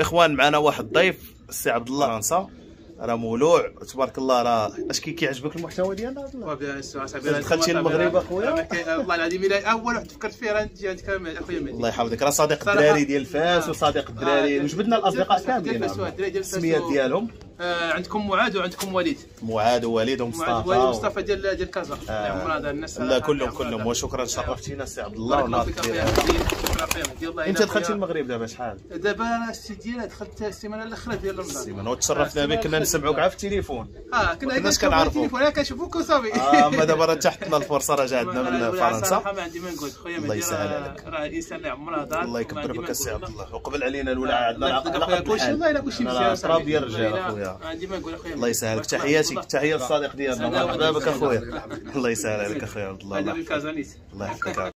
وإخوان معنا واحد الضيف السي عبد الله فرنسا راه مولوع. تبارك الله راه اش كي كيعجبك المحتوى ديالنا عبد الله؟ دخلتي المغرب أخويا؟ والله العظيم إلا أول واحد فكرت فيه راه نجي عندك أخويا مهدي. الله يحفظك. راه صديق. الدراري ديال فاس آه. وصديق الدراري. آه. وجبدنا الأصدقاء ديال كاملين. الدراري السميات ديالهم. آه، عندكم معاذ وعندكم وليد. معاذ ووليد ومصطفى وليد و- مصطفى ديال ديال كازا آه. نعم هذا الناس لا كلهم كلهم. وشكرا شرفتينا السي عبد الله الله اخويا اخويا الله أنت دخلتي. المغرب دابا شحال؟ دابا السي ديالها دخلت السيمانة الاخيره ديال رمضان. السيمانة وتشرفنا بك كنا نسمعوك عا في التليفون. آه كنا كناش. التليفون أنا كنشوفوك وصافي آه اما دابا راه تحتنا الفرصة راه جا عندنا من فرنسا. ما عندي ما نقول. خويا الله يسهل راه عليك. راه انسان اللي عمره دار الله يكبر ما بك ما السي. عبد الله. وقبل علينا الولاء الله عندنا اخويا كلشي والله إلا كلشي مزيان تراب ديال الرجال لا، اخويا ما عندي ما نقول أخويا. الله يسهلك. تحياتي. تحيه للصديق ديالنا. مرحبا بك. أخويا. الله يسهل عليك أخويا عبد الله. الله يحفظك.